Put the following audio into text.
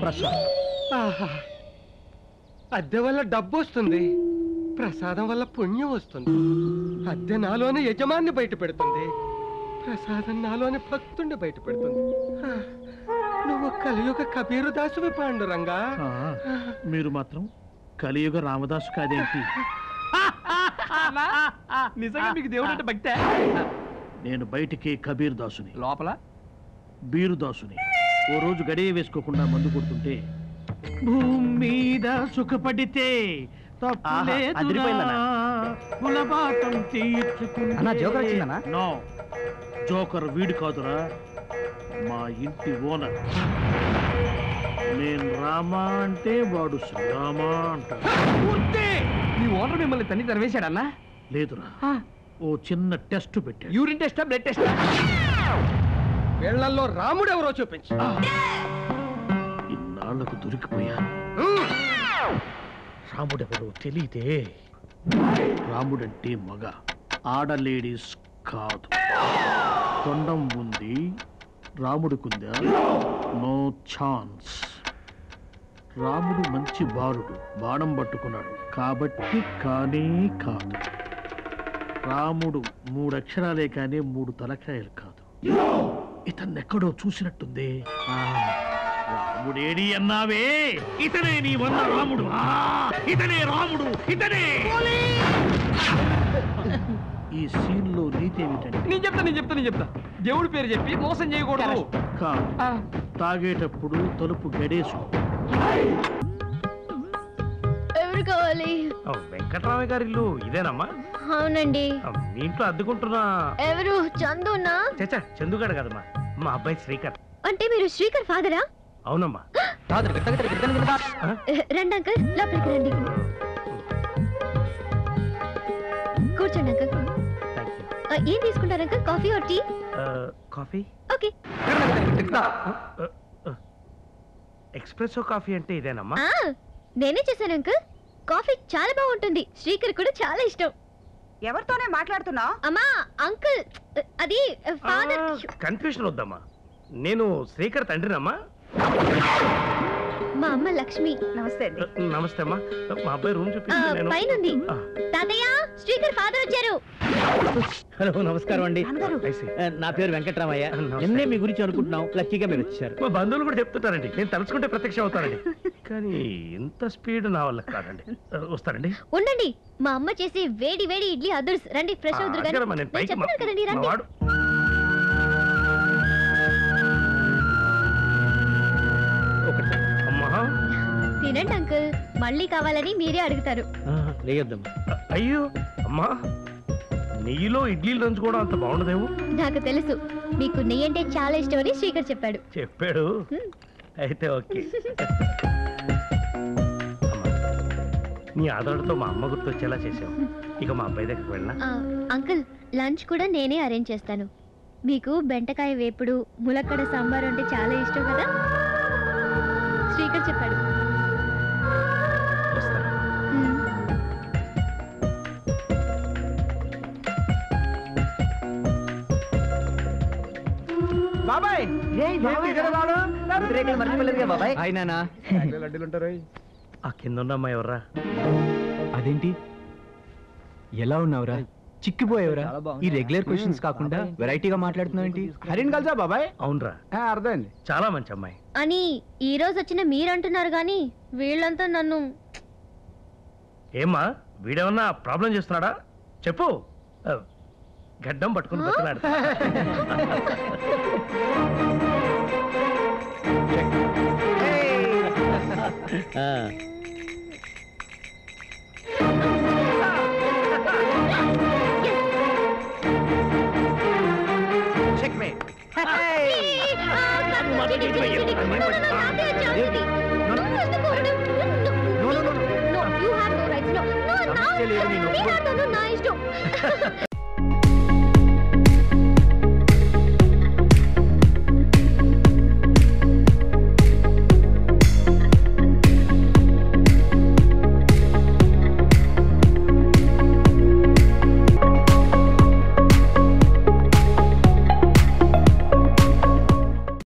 ప్రసాద్. ఆహా. అద్దె వల్ల డబ్బు వస్తుంది. ప్రసాదం వల్ల పుణ్యం వస్తుంది. అద్దె నాలోని యజమాన్ని బయట పెడుతుంది. ప్రసాదం నాలోని భక్తుణ్ణి బయట పెడుతుంది. ఆ, నువ్వు కలియుగ కబీరు దాసువి పాండురంగా. ఆ, మీరు మాత్రం కలియుగ రామదాసు కాదేంటి? నిజంగా మీకు దేవుడు అంటే భక్తే? నేను బయటికి కబీర్ దాసుని లోపల? బీరు దాసుని ఓ రోజు గడియ వేసుకోకుండా మందు కొడుతుంటే భూమి మీద సుఖపడితే తప్పు ఆహా, లేదురా. అదిరిపోయిందన్నా. కులపాతం తీర్చుకుంటే. అన్నా, జోకర్ వచ్చిందన్నా? నో జోకర్ వీడు కాదురా మా ఇంటి ఓనర్. నేను రామా అంటే వాడు శ్రీరామా అంటాడు. మీ ఓనర్ మిమ్మల్ని తన్ని తరివేశాడన్నా? లేదురా ఓ చిన్న టెస్ట్ పెట్టాడు. యూరిన్ టెస్టా బ్లడ్ టెస్ట్? వీళ్ళల్లో రాముడు ఎవరో చూపించు ఇన్నాళ్ళకు దొరికిపోయాను రాముడెవరో తెలియదే రాముడంటే మగ ఆడ లేడీస్ కాదు. తొండం ఉంది రాముడికుందా? No chance. రాముడు మంచి బాలుడు బాణం పట్టుకున్నాడు. కాబట్టి కానే కాదు. రాముడు మూడు అక్షరాలే కానీ మూడు తలకాయలు కాదు. ఇతన్ని ఎక్కడో చూసినట్టుంది. ఆ, రాముడేడి అన్నావే? ఇతనే నీ వన్న రాముడు. ఆ, ఇతనే రాముడు ఇతనే. ఈ సీన్లో నీతి ఏమిటంటే నేను చెప్తా నేను చెప్తా నేను చెప్తా. దేవుడి పేరు చెప్పి మోసం చేయకూడదు. కాదు. తాగేటప్పుడు తలుపు గడేసుకో. ఎవరు కావాలి వెంకటరామయ్య గారి ఇల్లు ఇదేనమ్మా? అవునండి. ఆ, మీ ఇంట్లో అద్దుకుంటున్నా. ఎవరు? చందునా? చచ్చా చందుగాడు కదమ్మా. మా అబ్బాయి శ్రీకర్. అంటే మీరు శ్రీకర్ ఫాదరా? అవునమ్మా. రండి అంకుల్ లోపలికి రండి. కూర్చోండి అంకుల్. థ్యాంక్ యూ ఆ, ఏం తీసుకుంటారు uncle? Coffee or tea? Coffee? Okay. Espresso coffee అంటే ఇదేనమ్మా? ఆ, నేనే చేశాను అంకుల్. కాఫీ చాలా బాగుంటుంది. శ్రీకర్ కూడా చాలా ఇష్టం. ఎవరితోనే మాట్లాడుతున్నావు? అమ్మా అంకుల్ అది ఫాదర్. కన్ఫ్యూషన్ వద్దమ్మా. నేను శ్రీకర్ తండ్రినమ్మా? మా అమ్మ లక్ష్మి. నమస్తే నమస్తే అమ్మా. మా అబ్బాయి రూమ్ ఆ, చూపించి నేను పైనుంది. ఆ. తాతయ్య శ్రీకర్ ఫాదర్ వచ్చారు. హలో నమస్కారం అండి. నా పేరు వెంకట్రామయ్య. నిన్నే మీ గురించి అనుకుంటున్నాం లక్కీగా మీరు వచ్చారు. మా బంధువులు కూడా చెప్తుంటారండి. నేను తలుచుకుంటే ప్రత్యక్ష అవుతానండి. కానీ ఇంత స్పీడ్ నా వల్ల కాదండి. ఆ, వస్తానండి. ఉండండి. మా అమ్మ చేసి వేడి వేడి ఇడ్లీ అదుర్స్. రండి ఫ్రెష్ ఆ, అవుతురు కానీ నేను మా- చెప్తాను కదండి మా రండి. వాడు ఒకటి అమ్మా. తినండి అంకుల్. మళ్ళీ కావాలని మీరే అడుగుతారు. అయ్యో అమ్మా. నెయ్యిలో ఇడ్లీలు దంచుకోవడం అంత బాగుండదేమో? నాకు తెలుసు. మీకు నెయ్యి అంటే చాలా ఇష్టం అని శ్రీకర్ చెప్పాడు. చెప్పాడు. అయితే ఓకే. నీ ఆదరణతో మా అమ్మ గుర్తొచ్చేలా చేసావు. ఇక మా అబ్బాయి దగ్గరికి వెళ్ళా ఆ, అంకుల్ లంచ్ కూడా నేనే అరేంజ్ చేస్తాను. మీకు బెండకాయ వేపుడు ములక్కడ సాంబార్ అంటే చాలా ఇష్టం కదా? శ్రీకర్ చెప్పాడు. బాబాయ్! అయినా ఆ కింద ఉన్న అమ్మాయి ఎవర్రా? అదేంటి? ఎలా ఉన్నావురా? చిక్కిపోయావురా? ఈ రెగ్యులర్ క్వశ్చన్స్ కాకుండా వెరైటీగా మాట్లాడుతున్నావు ఏంటి? హరిన్ కలిసా బాబాయ్? అవునరా. అర్థమైంది. చాలా మంచి అమ్మాయి. అని ఈ రోజు వచ్చిన మీరంటున్నారు కానీ వీళ్ళంతా నన్ను ఏమ్మా వీడేమన్నా ప్రాబ్లం చేస్తున్నాడా? చెప్పు. గడ్డం పట్టుకుని బతున్నాడు నా ఇష్టం